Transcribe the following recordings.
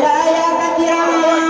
i Jaya Katirama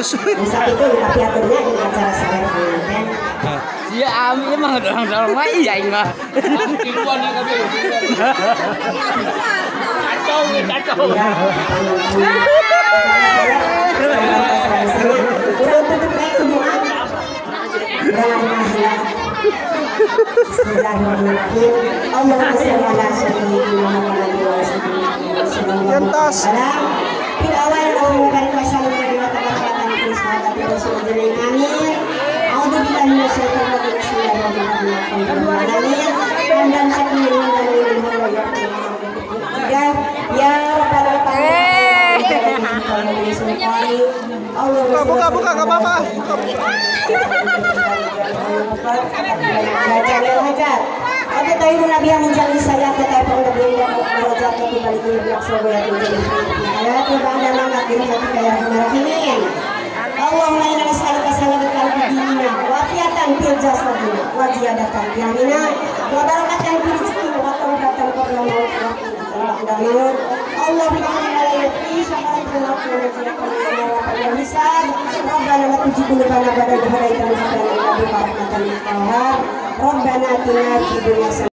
saweran Bisa itu, tapi aturnya Iya, ami emang dorong-dorong mah iya mah. Kiluan yang kami. Kacau, nih, kacau. Ya, Kurang tutup kayak kuduan. Jangan mahal. Bismillahirrahmanirrahim. Allahumma shalli ala sayyidina Muhammadin wa ala alihi Yentas. Fil Buka, buka, buka, nggak apa-apa. Hajar ya hajar. Ada tahu itu Nabi yang menjadi saya kata para Nabi yang kembali ke Nabi Aksobo yang menjadi ya tiba anda langkah di hati kaya rahmatin Allahumma inna nas'aluka salamatan fid dinina wa afiatan fil jasadina wa ziyadatan fil yamina wa barakatan fil rizqi wa tawbatan qabla maut wa ba'da maut Allah bihamdika la yakfi syakaratul wa hisab Rabbana la tujib qulubana ba'da idh hadaytana wa hab lana min ladunka rahmatan innaka Rabbana atina fid dunya